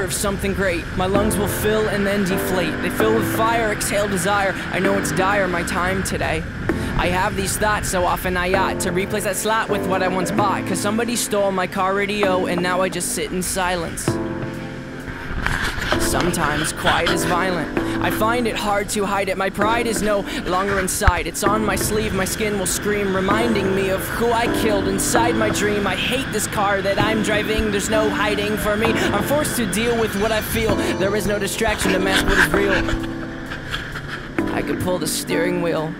of something great. My lungs will fill and then deflate. They fill with fire, exhale desire. I know it's dire, my time today. I have these thoughts so often I ought to replace that slot with what I once bought. Cause somebody stole my car radio and now I just sit in silence. Sometimes quiet is violent. I find it hard to hide it. My pride is no longer inside. It's on my sleeve, my skin will scream, reminding me of who I killed inside my dream. I hate this car that I'm driving, there's no hiding for me. I'm forced to deal with what I feel. There is no distraction to mask what is real. I could pull the steering wheel.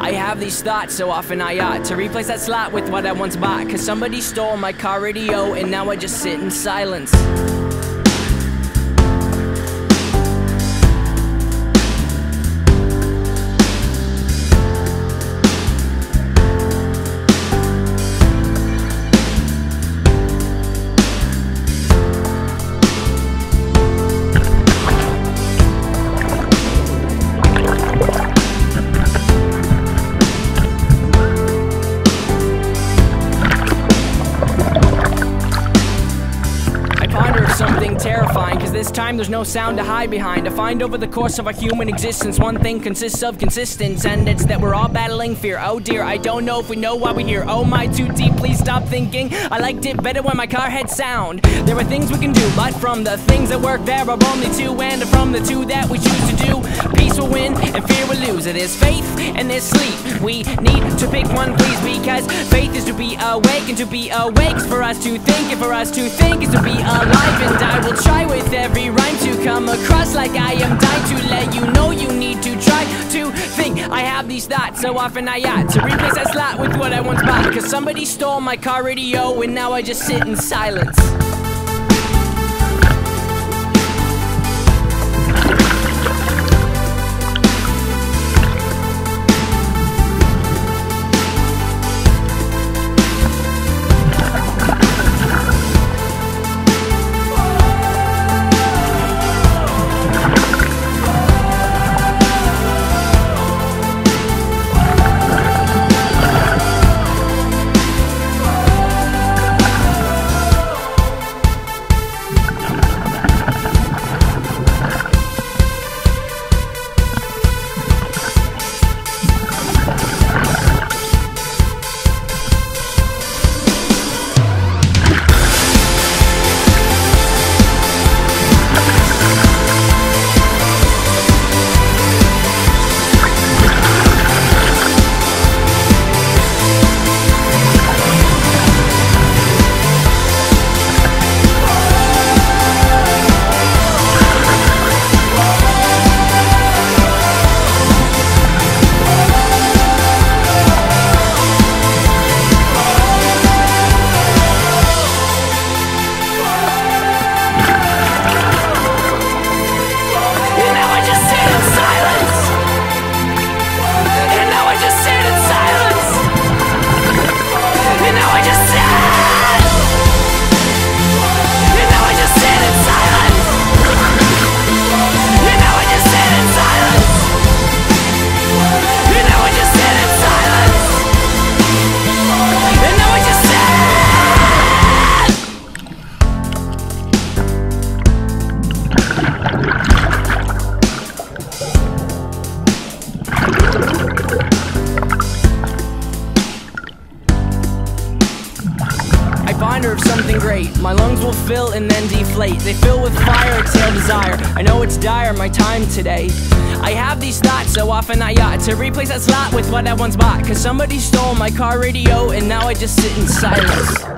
I have these thoughts so often I ought to replace that slot with what I once bought. Cause somebody stole my car radio and now I just sit in silence. Time there's no sound to hide behind. To find over the course of our human existence, one thing consists of consistence, and it's that we're all battling fear. Oh dear, I don't know if we know why we're here. Oh my, too deep, please stop thinking. I liked it better when my car had sound. There are things we can do, but from the things that work, there are only two, and from the two that we choose to do, peace will win and fear will lose. There's faith and there's sleep. We need to pick one, please, because faith is to be awake, and to be awake is for us to think, and for us to think is to be alive. And I will try with every rhyme to come across like I am dying to let you know you need to try to think. I have these thoughts so often I ought to replace that slot with what I once bought. Cause somebody stole my car radio, and now I just sit in silence. Dire, my time today. I have these thoughts so often I ought to replace that slot with what I once bought. Cause somebody stole my car radio and now I just sit in silence.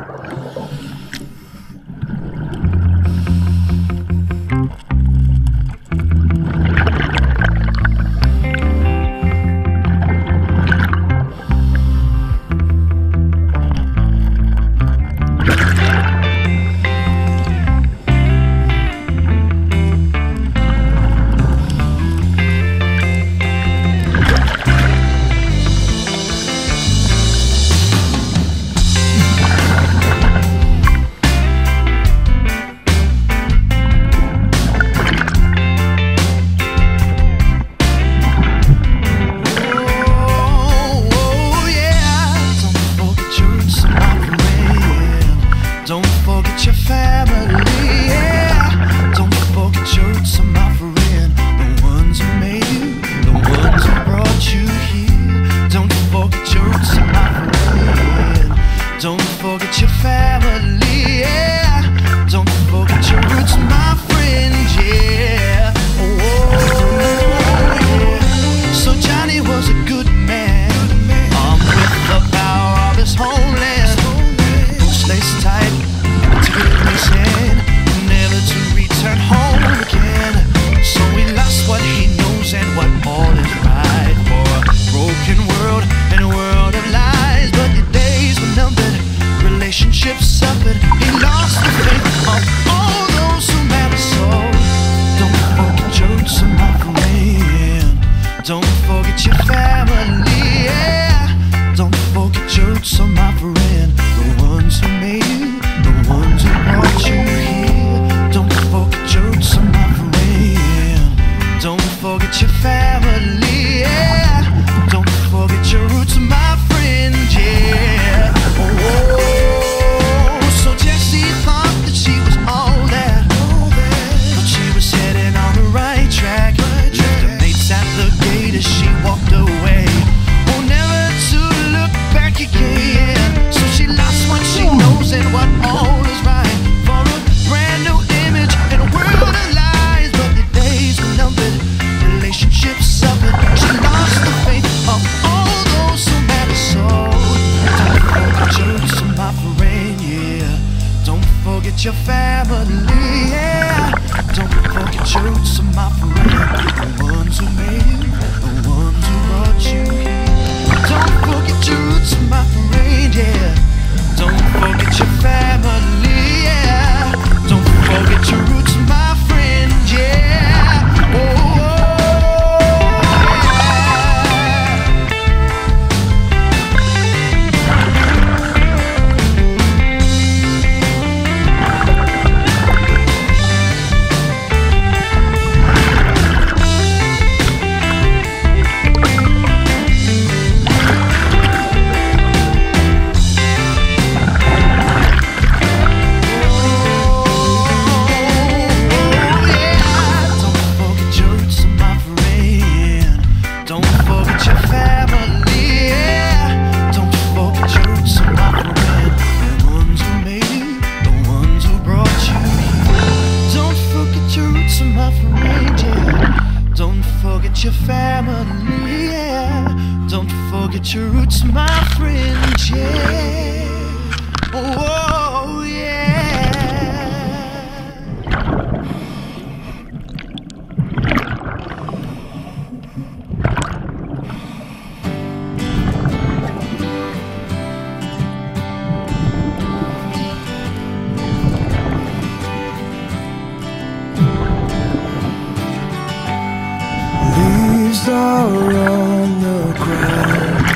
are on the ground.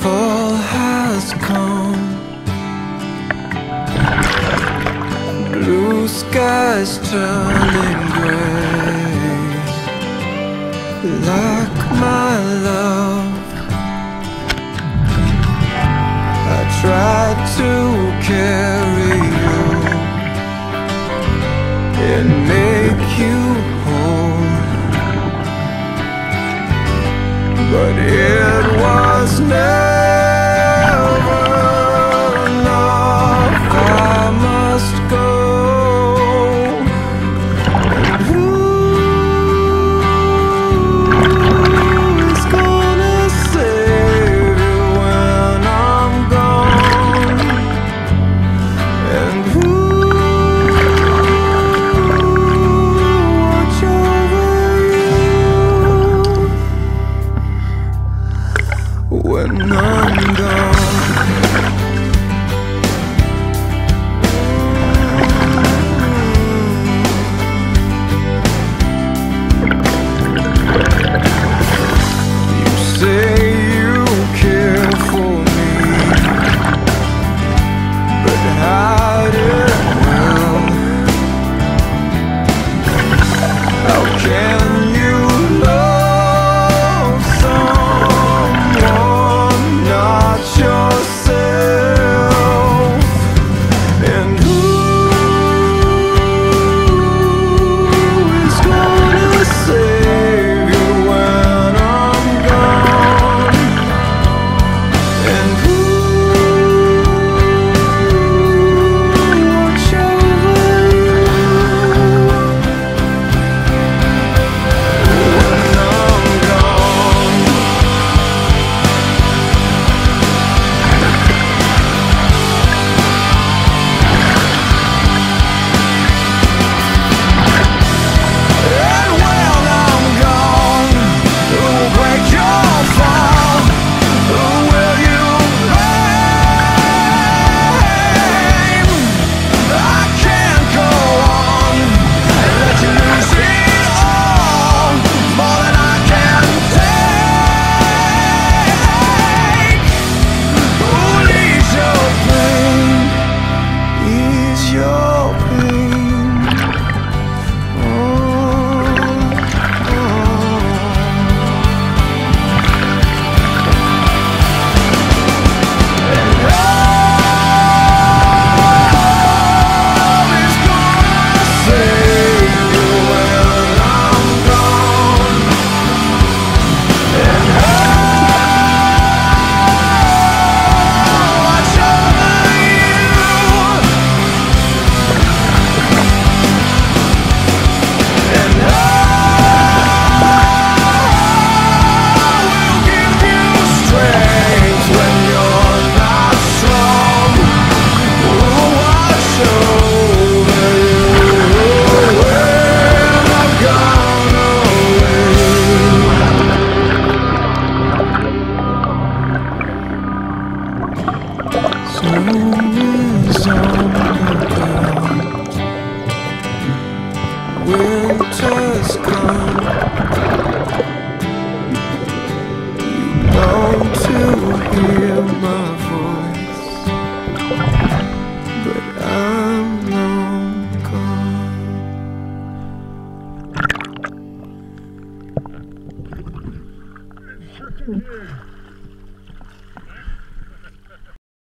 Fall has come. Blue skies turning gray. Like my love, I tried to carry you and make you. but it was never. winter's You long to hear